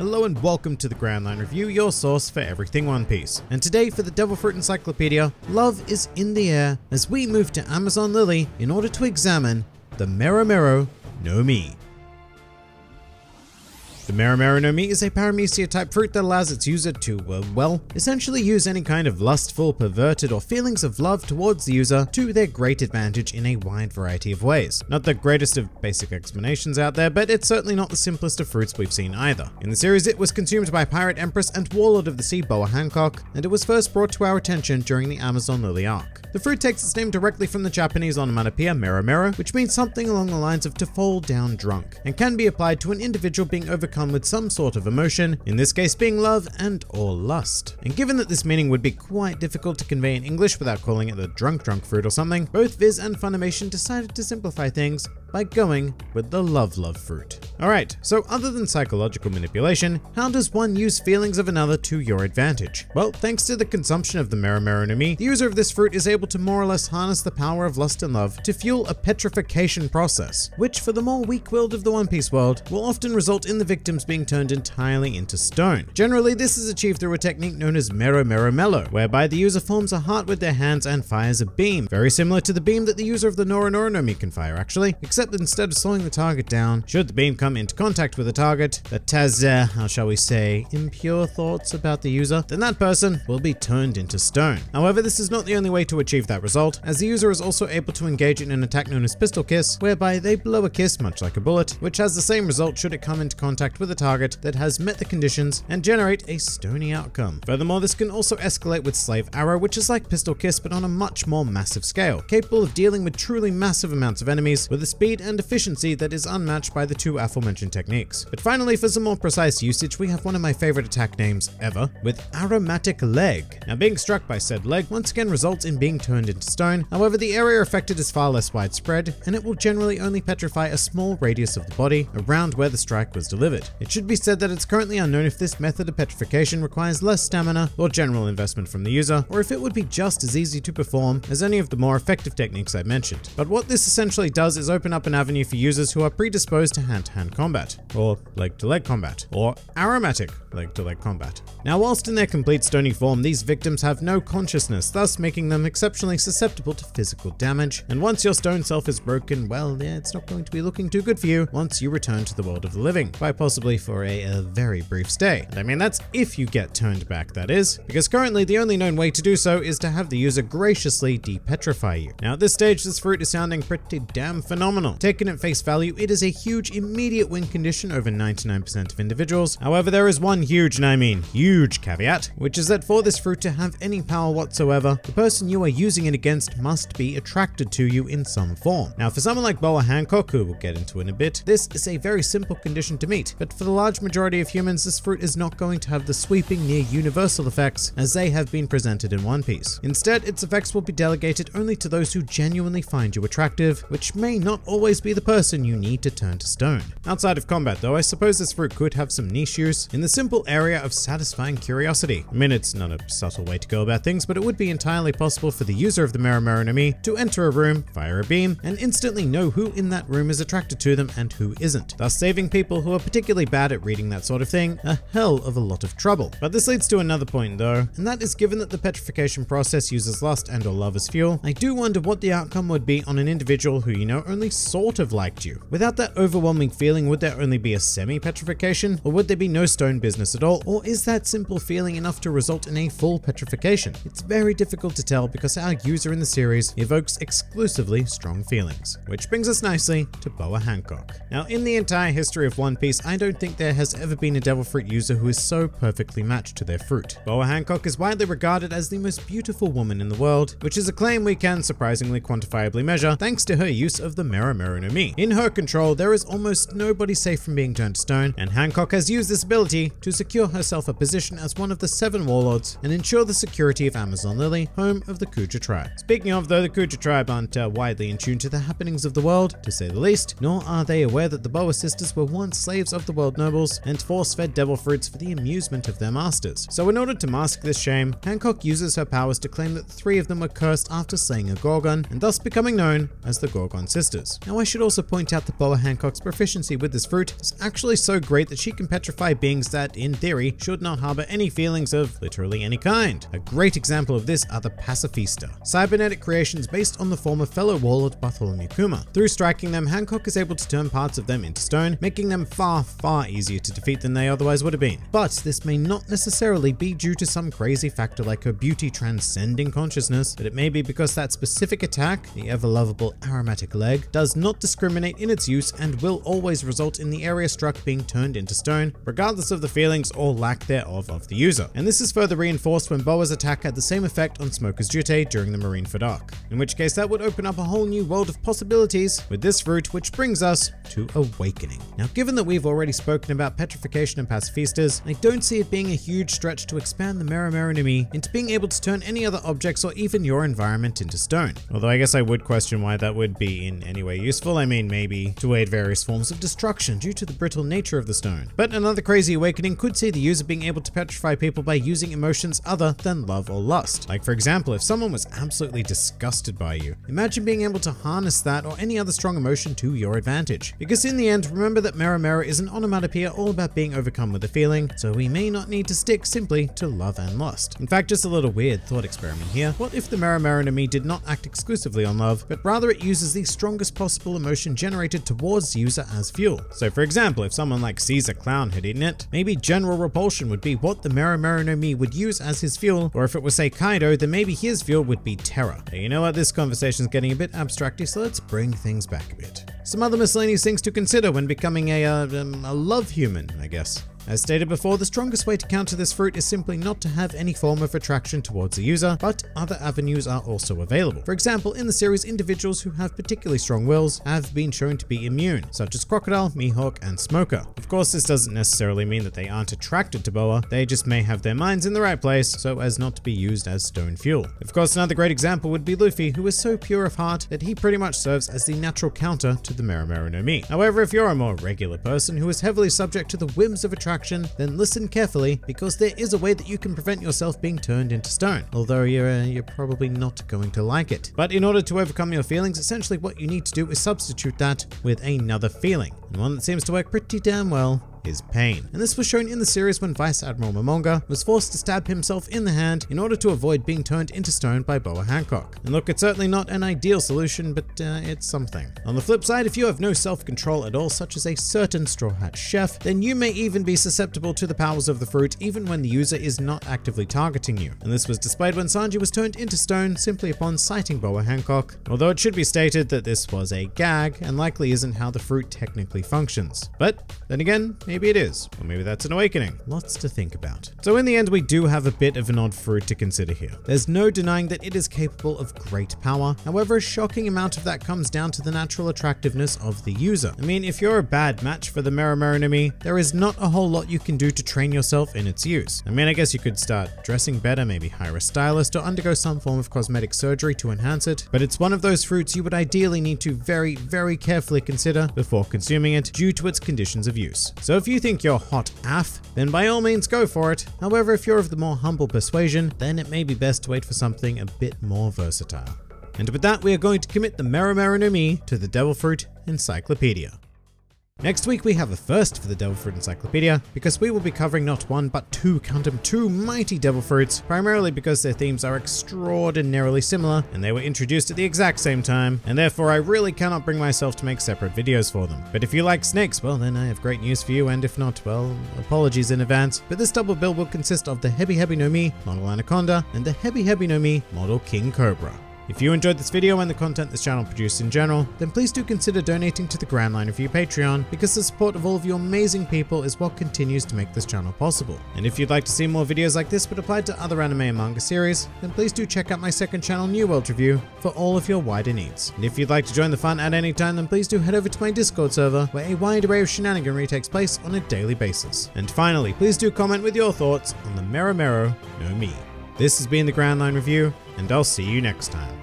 Hello and welcome to the Grand Line Review, your source for everything One Piece. And today for the Devil Fruit Encyclopedia, love is in the air as we move to Amazon Lily in order to examine the Mero Mero no Mi. The Mero Mero no Mi is a paramecia type fruit that allows its user to, uh, well, essentially use any kind of lustful, perverted, or feelings of love towards the user to their great advantage in a wide variety of ways. Not the greatest of basic explanations out there, but it's certainly not the simplest of fruits we've seen either. In the series, it was consumed by Pirate Empress and Warlord of the Sea Boa Hancock, and it was first brought to our attention during the Amazon Lily arc. The fruit takes its name directly from the Japanese onomatopoeia mero which means something along the lines of to fall down drunk, and can be applied to an individual being overcome with some sort of emotion, in this case being love and or lust. And given that this meaning would be quite difficult to convey in English without calling it the drunk drunk fruit or something, both Viz and Funimation decided to simplify things by going with the love love fruit. Alright, so other than psychological manipulation, how does one use feelings of another to your advantage? Well, thanks to the consumption of the Mero Mero no the user of this fruit is able to more or less harness the power of lust and love to fuel a petrification process, which for the more weak-willed of the One Piece world, will often result in the victims being turned entirely into stone. Generally, this is achieved through a technique known as Mero Mero whereby the user forms a heart with their hands and fires a beam, very similar to the beam that the user of the Noro Noro no Mi can fire actually, except except that instead of slowing the target down, should the beam come into contact with the target that has, uh, how shall we say, impure thoughts about the user, then that person will be turned into stone. However, this is not the only way to achieve that result, as the user is also able to engage in an attack known as pistol kiss, whereby they blow a kiss much like a bullet, which has the same result should it come into contact with a target that has met the conditions and generate a stony outcome. Furthermore, this can also escalate with slave arrow, which is like pistol kiss but on a much more massive scale, capable of dealing with truly massive amounts of enemies with a speed and efficiency that is unmatched by the two aforementioned techniques. But finally, for some more precise usage, we have one of my favorite attack names ever, with Aromatic Leg. Now being struck by said leg once again results in being turned into stone, however the area affected is far less widespread, and it will generally only petrify a small radius of the body around where the strike was delivered. It should be said that it's currently unknown if this method of petrification requires less stamina or general investment from the user, or if it would be just as easy to perform as any of the more effective techniques I mentioned. But what this essentially does is open up an avenue for users who are predisposed to hand-to-hand -hand combat, or leg-to-leg combat, or aromatic leg-to-leg -leg combat. Now, whilst in their complete stony form, these victims have no consciousness, thus making them exceptionally susceptible to physical damage. And once your stone self is broken, well, yeah, it's not going to be looking too good for you once you return to the world of the living, quite possibly for a, a very brief stay. And I mean, that's if you get turned back, that is, because currently the only known way to do so is to have the user graciously depetrify you. Now, at this stage, this fruit is sounding pretty damn phenomenal Taken at face value, it is a huge immediate win condition over 99% of individuals. However, there is one huge, and I mean huge caveat, which is that for this fruit to have any power whatsoever, the person you are using it against must be attracted to you in some form. Now, for someone like Boa Hancock, who we'll get into in a bit, this is a very simple condition to meet, but for the large majority of humans, this fruit is not going to have the sweeping near universal effects as they have been presented in One Piece. Instead, its effects will be delegated only to those who genuinely find you attractive, which may not always be the person you need to turn to stone. Outside of combat though, I suppose this fruit could have some niche use in the simple area of satisfying curiosity. I mean, it's not a subtle way to go about things, but it would be entirely possible for the user of the Mero Mero no Mi to enter a room, fire a beam, and instantly know who in that room is attracted to them and who isn't, thus saving people who are particularly bad at reading that sort of thing a hell of a lot of trouble. But this leads to another point though, and that is given that the petrification process uses lust and or love as fuel, I do wonder what the outcome would be on an individual who you know only sort of liked you. Without that overwhelming feeling, would there only be a semi-petrification? Or would there be no stone business at all? Or is that simple feeling enough to result in a full petrification? It's very difficult to tell because our user in the series evokes exclusively strong feelings. Which brings us nicely to Boa Hancock. Now, in the entire history of One Piece, I don't think there has ever been a Devil Fruit user who is so perfectly matched to their fruit. Boa Hancock is widely regarded as the most beautiful woman in the world, which is a claim we can surprisingly quantifiably measure thanks to her use of the Mero no Mi. In her control, there is almost nobody safe from being turned to stone, and Hancock has used this ability to secure herself a position as one of the seven warlords and ensure the security of Amazon Lily, home of the Kuja tribe. Speaking of, though, the Kuja tribe aren't uh, widely in tune to the happenings of the world, to say the least, nor are they aware that the Boa sisters were once slaves of the world nobles and force-fed devil fruits for the amusement of their masters. So in order to mask this shame, Hancock uses her powers to claim that three of them were cursed after slaying a Gorgon, and thus becoming known as the Gorgon sisters. Now I should also point out that Boa Hancock's proficiency with this fruit is actually so great that she can petrify beings that, in theory, should not harbor any feelings of literally any kind. A great example of this are the Pacifista, cybernetic creations based on the former fellow warlord Bartholomew Kuma. Through striking them, Hancock is able to turn parts of them into stone, making them far, far easier to defeat than they otherwise would have been. But this may not necessarily be due to some crazy factor like her beauty transcending consciousness, but it may be because that specific attack, the ever lovable aromatic leg, does not discriminate in its use and will always result in the area struck being turned into stone, regardless of the feelings or lack thereof of the user. And this is further reinforced when Boa's attack had the same effect on Smoker's jitte during the Marineford arc, in which case that would open up a whole new world of possibilities with this route, which brings us to Awakening. Now, given that we've already spoken about petrification and pacifistas, I don't see it being a huge stretch to expand the Mero Mero no Mi into being able to turn any other objects or even your environment into stone. Although I guess I would question why that would be in any way useful. I mean, maybe to aid various forms of destruction due to the brittle nature of the stone. But another crazy awakening could see the user being able to petrify people by using emotions other than love or lust. Like for example, if someone was absolutely disgusted by you, imagine being able to harness that or any other strong emotion to your advantage. Because in the end, remember that Mero Mero is an onomatopoeia all about being overcome with a feeling, so we may not need to stick simply to love and lust. In fact, just a little weird thought experiment here. What if the Mero Mero no Mi did not act exclusively on love, but rather it uses the strongest possible emotion generated towards the user as fuel? So for example, if someone like Caesar Clown had eaten it, maybe general repulsion would be what the Mero Mero no Mi would use as his fuel, or if it was say Kaido, then maybe his fuel would be terror. But you know what, this conversation is getting a bit abstracty, so let's bring things back a bit. Some other miscellaneous things to consider when becoming a, uh, um, a love human, I guess. As stated before, the strongest way to counter this fruit is simply not to have any form of attraction towards the user, but other avenues are also available. For example, in the series, individuals who have particularly strong wills have been shown to be immune, such as Crocodile, Mihawk, and Smoker. Of course, this doesn't necessarily mean that they aren't attracted to Boa, they just may have their minds in the right place so as not to be used as stone fuel. Of course, another great example would be Luffy, who is so pure of heart that he pretty much serves as the natural counter to the Mero Mero no Mi. However, if you're a more regular person who is heavily subject to the whims of attraction, then listen carefully because there is a way that you can prevent yourself being turned into stone, although you're, uh, you're probably not going to like it. But in order to overcome your feelings, essentially what you need to do is substitute that with another feeling, and one that seems to work pretty damn well is pain. And this was shown in the series when Vice Admiral Momonga was forced to stab himself in the hand in order to avoid being turned into stone by Boa Hancock. And look, it's certainly not an ideal solution, but uh, it's something. On the flip side, if you have no self-control at all, such as a certain Straw Hat chef, then you may even be susceptible to the powers of the fruit even when the user is not actively targeting you. And this was displayed when Sanji was turned into stone simply upon sighting Boa Hancock, although it should be stated that this was a gag and likely isn't how the fruit technically functions. But then again, Maybe it is, or maybe that's an awakening. Lots to think about. So in the end, we do have a bit of an odd fruit to consider here. There's no denying that it is capable of great power. However, a shocking amount of that comes down to the natural attractiveness of the user. I mean, if you're a bad match for the Mero Mero no Mi, there is not a whole lot you can do to train yourself in its use. I mean, I guess you could start dressing better, maybe hire a stylist, or undergo some form of cosmetic surgery to enhance it, but it's one of those fruits you would ideally need to very, very carefully consider before consuming it due to its conditions of use. So if you think you're hot AF, then by all means go for it. However, if you're of the more humble persuasion, then it may be best to wait for something a bit more versatile. And with that, we are going to commit the Mero Mero no Mi to the Devil Fruit Encyclopedia. Next week we have a first for the Devil Fruit Encyclopedia, because we will be covering not one but two, count them, two mighty Devil Fruits, primarily because their themes are extraordinarily similar, and they were introduced at the exact same time, and therefore I really cannot bring myself to make separate videos for them. But if you like snakes, well then I have great news for you, and if not, well, apologies in advance. But this double bill will consist of the Hebi Hebi no Mi model Anaconda, and the Hebi Hebi no Mi model King Cobra. If you enjoyed this video and the content this channel produces in general, then please do consider donating to the Grand Line Review Patreon because the support of all of you amazing people is what continues to make this channel possible. And if you'd like to see more videos like this but applied to other anime and manga series, then please do check out my second channel New World Review for all of your wider needs. And if you'd like to join the fun at any time, then please do head over to my Discord server where a wide array of shenaniganry takes place on a daily basis. And finally, please do comment with your thoughts on the Meromero no Mi. This has been the Grand Line Review, and I'll see you next time.